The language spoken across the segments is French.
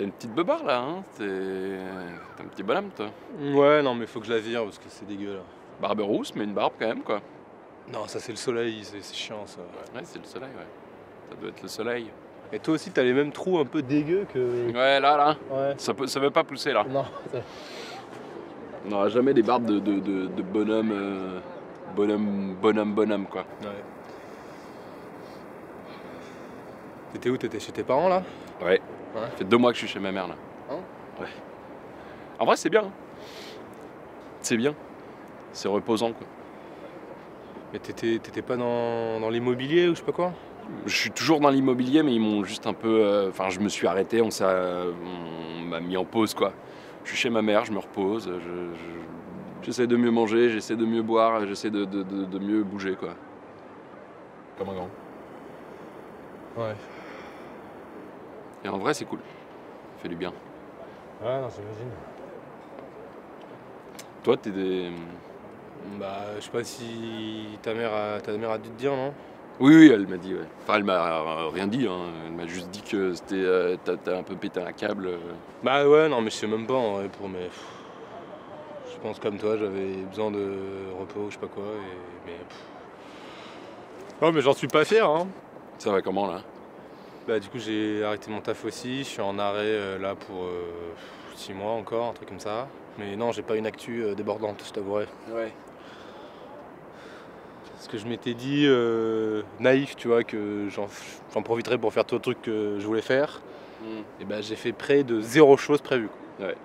T'as une petite beubare là, hein T'es un petit bonhomme toi. Ouais, non, mais faut que je la vire parce que c'est dégueu là. Barbe rousse, mais une barbe quand même quoi. Non, ça c'est le soleil, c'est chiant ça. Ouais, c'est le soleil, ouais. Ça doit être le soleil. Et toi aussi, t'as les mêmes trous un peu dégueux que. Ouais, là, là. Ouais. Ça, peut, ça veut pas pousser là. Non, On n'aura jamais des barbes de, de, de, de bonhomme, euh, bonhomme, bonhomme, bonhomme quoi. Ouais. T'étais où? T'étais chez tes parents là? Ouais. Ouais. Ça fait deux mois que je suis chez ma mère là. Hein Ouais. En vrai, c'est bien. hein. C'est bien. C'est reposant quoi. Mais t'étais t'étais pas dans, dans l'immobilier ou je sais pas quoi? Je suis toujours dans l'immobilier, mais ils m'ont juste un peu. euh, Enfin, je me suis arrêté, on, s'est, euh, on m'a mis en pause quoi. Je suis chez ma mère, je me repose, je- je- j'essaie de mieux manger, j'essaie de mieux boire, j'essaie de, de- de- de mieux bouger quoi. Comme un grand. Ouais. Et en vrai, c'est cool. Ça fait du bien. Ouais, non, j'imagine. Toi, t'es des. Bah, je sais pas si ta mère a, ta mère a dû te dire, non? Oui, oui, elle m'a dit, ouais. Enfin, elle m'a euh, rien dit, hein. Elle m'a juste dit que c'était. euh, t'as, t'as un peu pété un câble. euh. Bah ouais, non, mais je sais même pas en vrai pour mes. Je pense comme toi, j'avais besoin de repos, je sais pas quoi, et. Mais. mais j'en suis pas fier, hein. Ça va comment là? Bah, du coup, j'ai arrêté mon taf aussi, je suis en arrêt euh, là pour 6 mois encore, un truc comme ça. Mais non, j'ai pas une actu euh, débordante, je t'avouerai. Ouais. Parce que je m'étais dit, euh, naïf, tu vois, que j'en j'en profiterais pour faire tout le truc que je voulais faire. Et ben j'ai fait près de zéro chose prévue. quoi. Ouais.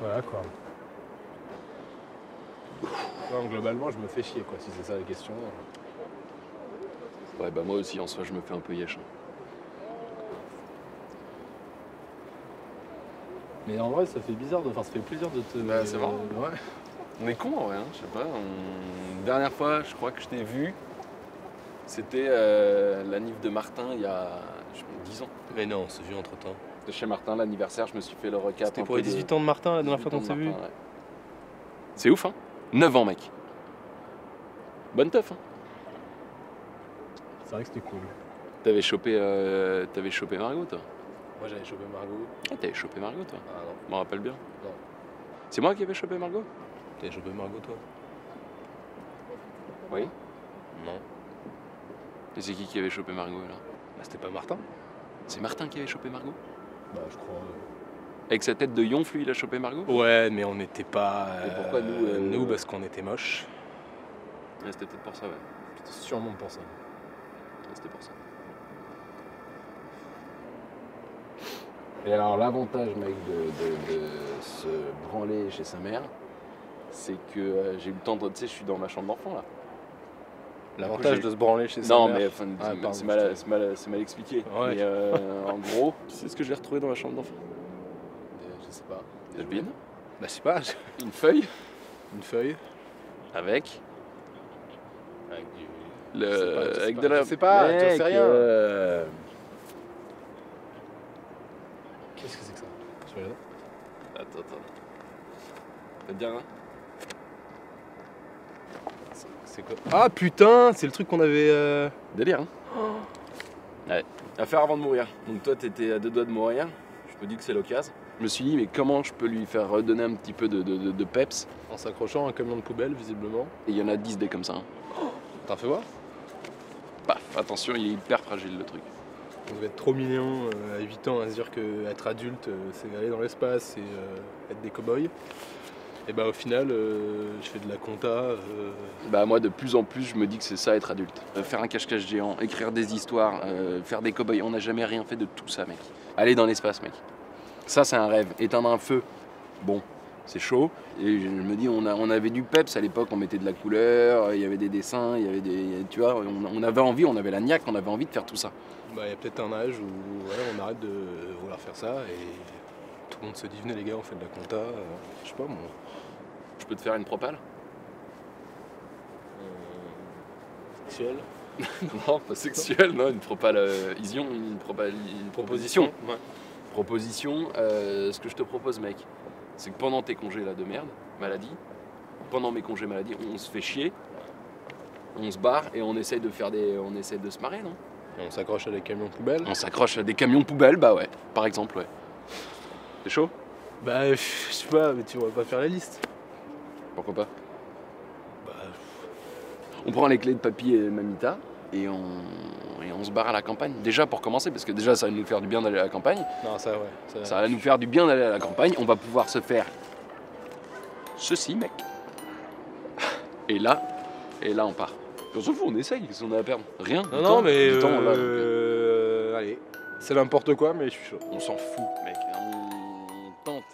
Voilà quoi. Non, globalement, je me fais chier quoi, si c'est ça la question. Ouais, bah moi aussi, en soi, je me fais un peu yesh. hein. Mais en vrai, ça fait bizarre, de... enfin, ça fait plaisir de te. Bah, c'est marrant. Euh, ouais. On est con en vrai, hein, je sais pas. on- Dernière fois, je crois que je t'ai vu, c'était euh, la nif de Martin il y a je sais pas, 10 ans. Mais non, on s'est vu entre temps. De chez Martin, l'anniversaire, je me suis fait le recap. C'était pour les de- 18 ans de Martin la dernière 18 fois qu'on s'est vu. Ouais. C'est ouf, hein 9 ans, mec. Bonne teuf, hein C'est vrai que c'était cool. T'avais chopé, euh, t'avais chopé Margot, toi Moi j'avais chopé Margot. Ah, t'avais chopé Margot, toi Ah non, Je m'en rappelle bien. Non. C'est moi qui avais chopé Margot t'avais chopé Margot toi Oui. Non. Et c'est qui qui avait chopé Margot, là Bah c'était pas Martin C'est Martin qui avait chopé Margot Bah je crois. Avec sa tête de yonf, lui, il a chopé Margot Ouais, mais on n'était pas. Et pourquoi nous, euh, Nous, parce qu'on était moches. Ouais, C'était peut-être pour ça, ouais. C'était sûrement pour ça. C'était pour ça. Et alors l'avantage mec de, de- de se branler chez sa mère, c'est que euh, j'ai eu le temps de... Tu sais, je suis dans ma chambre d'enfant là. L'avantage de se branler chez sa Non mère. mais enfin, Ah, c'est- c'est mal, c'est mal- c'est mal expliqué. Ouais. Mais euh, en gros, tu sais ce que j'ai retrouvé dans ma chambre d'enfant Euh, Je sais pas. Des bines, Bah je sais pas, une feuille une feuille. avec Avec du. Le... Je sais pas, je sais avec pas, de la... je sais pas, j'en sais rien. euh, Qu'est-ce que c'est que ça? Je regarde. Attends, attends. T'as bien hein? C'est quoi? Ah putain, c'est le truc qu'on avait. euh, Délire, hein Ouais. À faire avant de mourir. Donc toi, t'étais à deux doigts de mourir. Je me dis que c'est l'occasion. Je me suis dit, mais comment je peux lui faire redonner un petit peu de, de- de- de peps? En s'accrochant à un camion de poubelle, visiblement. Et il y en a 10 des comme ça. hein. T'en fais voir Paf, attention, il est hyper fragile le truc. On devait être trop mignon euh, à 8 ans à se dire que être adulte, euh, c'est aller dans l'espace et euh, être des cow-boys. Et bah au final, euh, je fais de la compta. euh, Bah moi, de plus en plus, je me dis que c'est ça être adulte. Euh, faire un cache-cache géant, écrire des histoires, euh, faire des cow-boys. On n'a jamais rien fait de tout ça, mec. Aller dans l'espace, mec. Ça, c'est un rêve. Éteindre un feu, bon, c'est chaud. Et je me dis, on, a, on avait du peps à l'époque, on mettait de la couleur, il y avait des dessins, il y avait des... Tu vois, on, on avait envie, on avait la niaque, on avait envie de faire tout ça. bah, il y a peut-être un âge où voilà, on arrête de vouloir faire ça et tout le monde se dit venez les gars, on fait de la compta. euh, je sais pas moi. Je peux te faire une propale? Sexuel. Non, pas sexuelle, non, une propale euh, ision, une, propale, une proposition. Ouais. Proposition, euh, ce que je te propose, mec, c'est que pendant tes congés là de merde, maladie, pendant mes congés maladie, on se fait chier, on se barre et on essaye de faire des, on essaye de se marrer, non? Et on s'accroche à des camions poubelles. On s'accroche à des camions poubelles, bah ouais, par exemple, ouais. C'est chaud? Bah, je sais pas, mais tu vas pas faire la liste. Pourquoi pas? Bah, On prend les clés de papy et mamita et on, et on se barre à la campagne. Déjà pour commencer, parce que déjà ça va nous faire du bien d'aller à la campagne. non, ça, ouais. Ça, Ça va nous faire du bien d'aller à la campagne. On va pouvoir se faire ceci, mec. Et là, et là on part. On s'en fout, on essaye, qu'est-ce qu'on a à perdre? Rien. Non, temps, non, mais. du temps, là, donc, euh, euh, Allez, c'est n'importe quoi, mais je suis chaud. on s'en fout, mec. On tente.